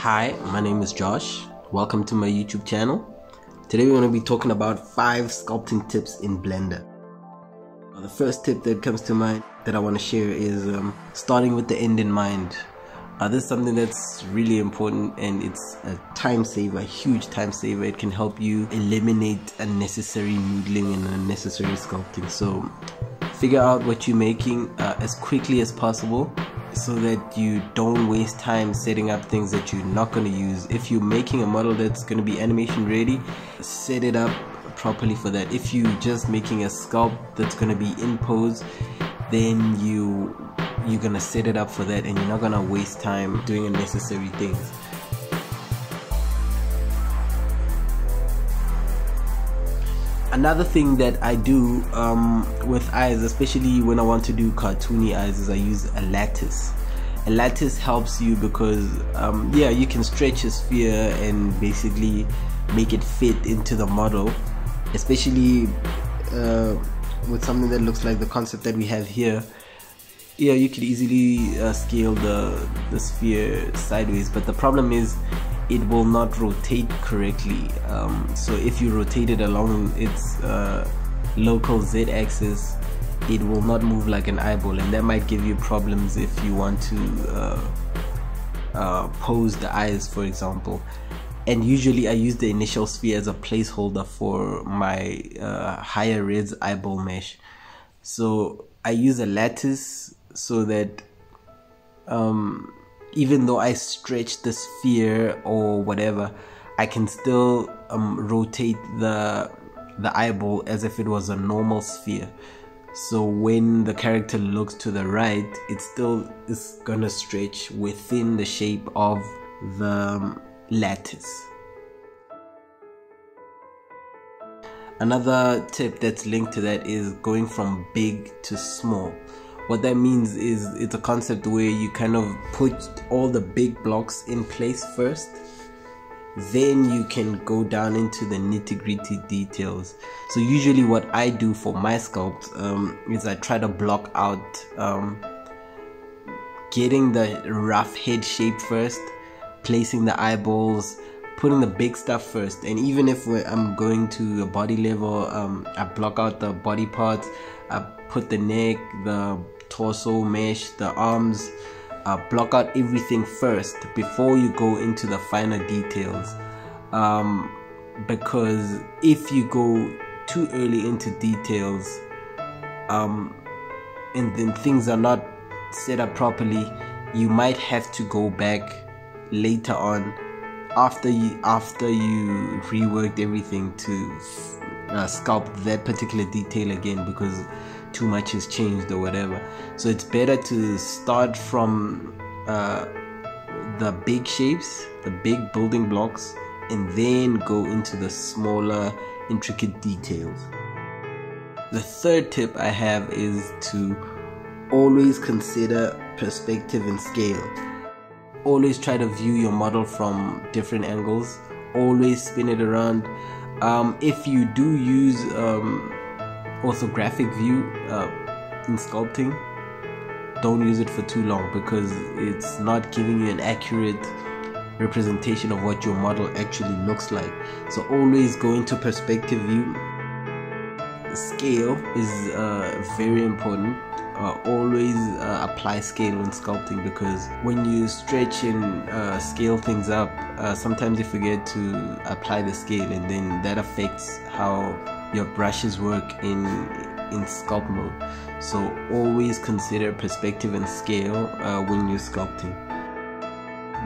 Hi, my name is Josh. Welcome to my YouTube channel. Today we're going to be talking about 5 sculpting tips in Blender. The first tip that comes to mind that I want to share is um, starting with the end in mind. Uh, this is something that's really important and it's a time saver, a huge time saver. It can help you eliminate unnecessary noodling and unnecessary sculpting. So figure out what you're making uh, as quickly as possible so that you don't waste time setting up things that you're not going to use. If you're making a model that's going to be animation ready, set it up properly for that. If you're just making a sculpt that's going to be in pose, then you you're going to set it up for that and you're not going to waste time doing unnecessary things. Another thing that I do um, with eyes, especially when I want to do cartoony eyes, is I use a lattice. A lattice helps you because, um, yeah, you can stretch a sphere and basically make it fit into the model, especially uh, with something that looks like the concept that we have here. Yeah, you could easily uh, scale the, the sphere sideways, but the problem is it will not rotate correctly. Um, so if you rotate it along its uh, local z-axis it will not move like an eyeball and that might give you problems if you want to uh, uh, pose the eyes for example. And usually I use the initial sphere as a placeholder for my uh, higher res eyeball mesh. So I use a lattice so that um, even though I stretch the sphere or whatever, I can still um, rotate the the eyeball as if it was a normal sphere. So when the character looks to the right, it still is gonna stretch within the shape of the um, lattice. Another tip that's linked to that is going from big to small what that means is it's a concept where you kind of put all the big blocks in place first then you can go down into the nitty gritty details. So usually what i do for my sculpt um, is i try to block out um, getting the rough head shape first placing the eyeballs putting the big stuff first. And even if i'm going to a body level um, i block out the body parts i put the neck the torso mesh the arms uh, block out everything first before you go into the finer details. Um, because if you go too early into details um, and then things are not set up properly you might have to go back later on after you after you reworked everything to uh, sculpt that particular detail again because too much has changed or whatever. So it's better to start from uh, the big shapes, the big building blocks, and then go into the smaller, intricate details. The third tip I have is to always consider perspective and scale. Always try to view your model from different angles. Always spin it around. Um, if you do use um, orthographic view uh, in sculpting don't use it for too long because it's not giving you an accurate representation of what your model actually looks like. So always go into perspective view. Scale is uh, very important. Uh, always uh, apply scale when sculpting because when you stretch and uh, scale things up uh, sometimes you forget to apply the scale and then that affects how your brushes work in in sculpt mode. So always consider perspective and scale uh, when you're sculpting.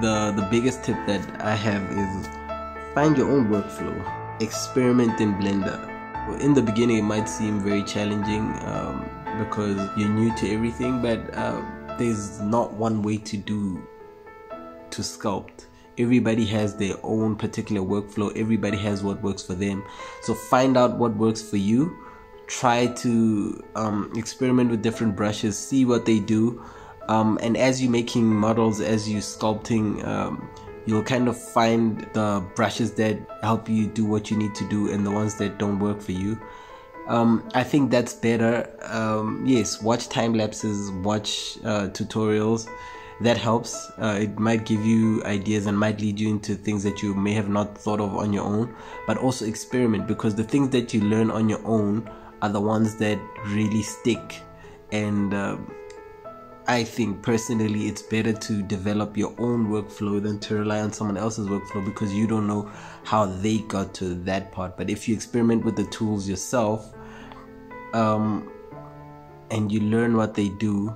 The the biggest tip that I have is find your own workflow. Experiment in blender. In the beginning it might seem very challenging um, because you're new to everything but uh, there's not one way to do to sculpt everybody has their own particular workflow. Everybody has what works for them. So find out what works for you. Try to um, experiment with different brushes. See what they do. Um, and as you're making models as you sculpting um, you'll kind of find the brushes that help you do what you need to do and the ones that don't work for you. Um, I think that's better. Um, yes watch time lapses watch uh, tutorials that helps. Uh, it might give you ideas and might lead you into things that you may have not thought of on your own, but also experiment because the things that you learn on your own are the ones that really stick. And uh, I think personally, it's better to develop your own workflow than to rely on someone else's workflow because you don't know how they got to that part. But if you experiment with the tools yourself, um, and you learn what they do,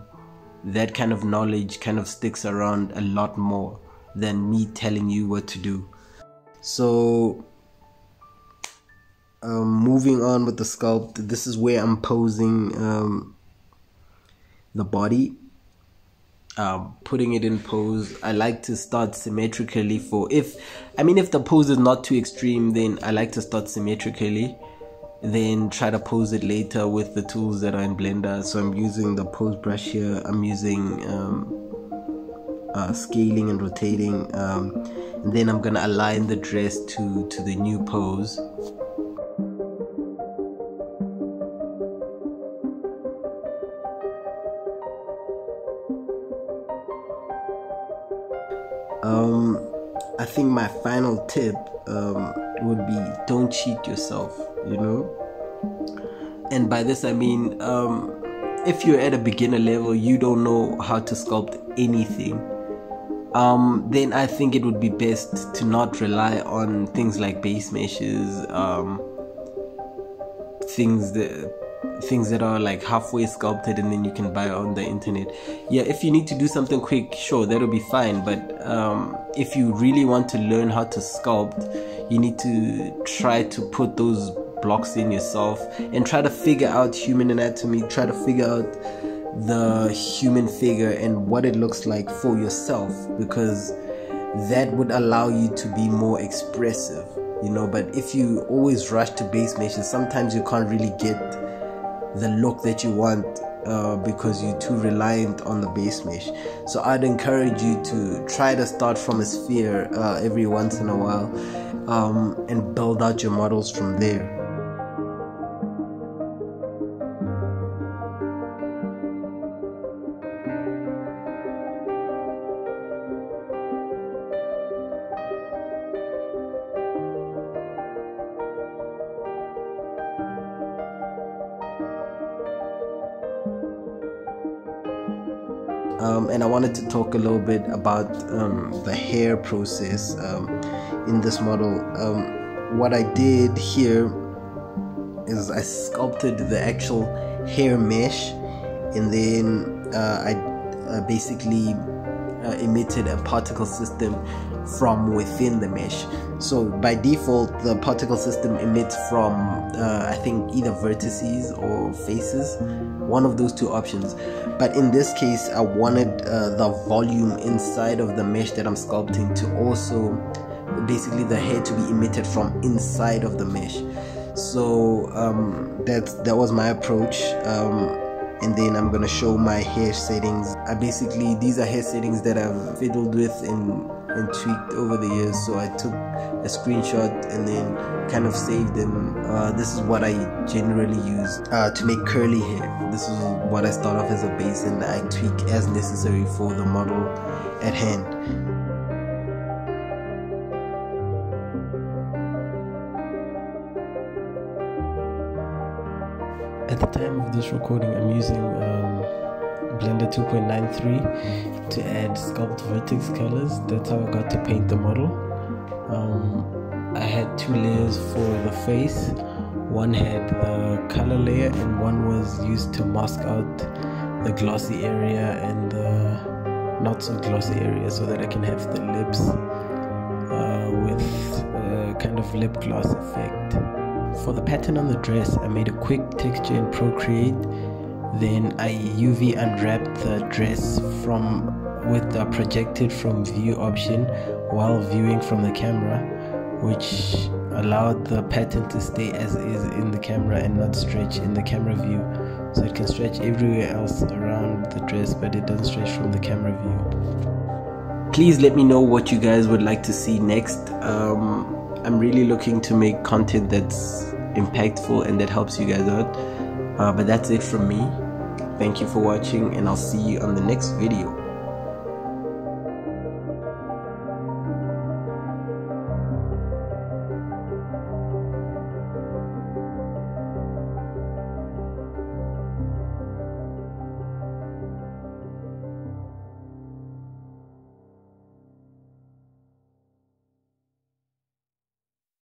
that kind of knowledge kind of sticks around a lot more than me telling you what to do. So, um, moving on with the sculpt, this is where I'm posing um, the body. Um, putting it in pose i like to start symmetrically for if i mean if the pose is not too extreme then i like to start symmetrically then try to pose it later with the tools that are in blender. So i'm using the pose brush here. I'm using um, uh, scaling and rotating. Um, and then i'm gonna align the dress to to the new pose. Um, I think my final tip um, would be don't cheat yourself you know? And by this i mean um, if you're at a beginner level you don't know how to sculpt anything um, then i think it would be best to not rely on things like base meshes um, things that things that are like halfway sculpted and then you can buy on the internet. Yeah if you need to do something quick sure that'll be fine but um, if you really want to learn how to sculpt you need to try to put those blocks in yourself and try to figure out human anatomy try to figure out the human figure and what it looks like for yourself because that would allow you to be more expressive you know but if you always rush to base meshes sometimes you can't really get the look that you want uh, because you're too reliant on the base mesh. So I'd encourage you to try to start from a sphere uh, every once in a while um, and build out your models from there. Um, and I wanted to talk a little bit about um, the hair process um, in this model. Um, what I did here is I sculpted the actual hair mesh, and then uh, I uh, basically uh, emitted a particle system from within the mesh. So by default, the particle system emits from uh, I think either vertices or faces, one of those two options. But in this case, I wanted uh, the volume inside of the mesh that I'm sculpting to also basically the hair to be emitted from inside of the mesh. So um, that that was my approach. Um, and then I'm gonna show my hair settings. I basically these are hair settings that I've fiddled with and and tweaked over the years. So I took a screenshot and then kind of saved them. Uh, this is what I generally use uh, to make curly hair. This is what I start off as a base and I tweak as necessary for the model at hand. At the time of this recording, I'm using um, Blender 2.93 to add sculpt vertex colors. That's how I got to paint the model. Um, I had two layers for the face. One had the color layer and one was used to mask out the glossy area and the not so glossy area so that I can have the lips uh, with a kind of lip gloss effect. For the pattern on the dress, I made a quick texture in Procreate then I UV unwrapped the dress from with the projected from view option while viewing from the camera which allowed the pattern to stay as is in the camera and not stretch in the camera view. So it can stretch everywhere else around the dress but it doesn't stretch from the camera view. Please let me know what you guys would like to see next. Um, i'm really looking to make content that's impactful and that helps you guys out uh, but that's it from me. Thank you for watching and i'll see you on the next video